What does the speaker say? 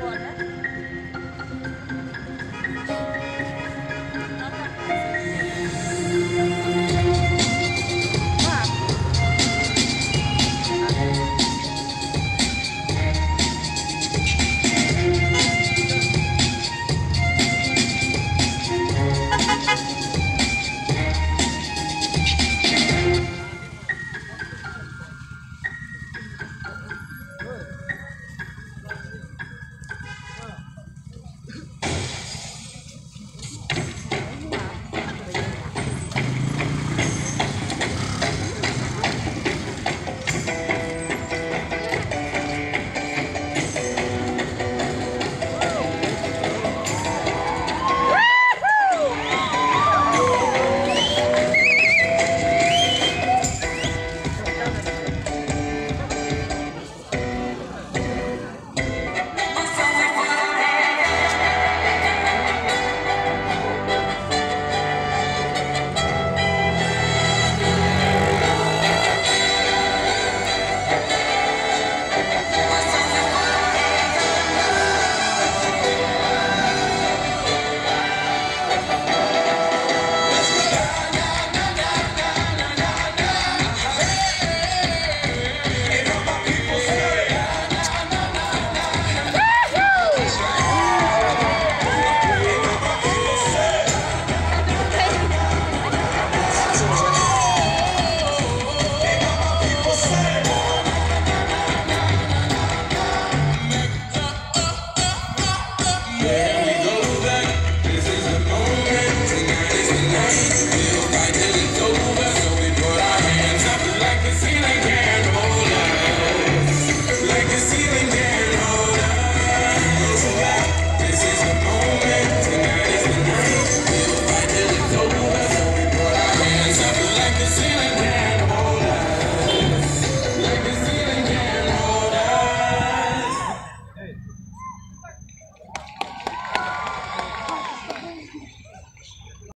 我的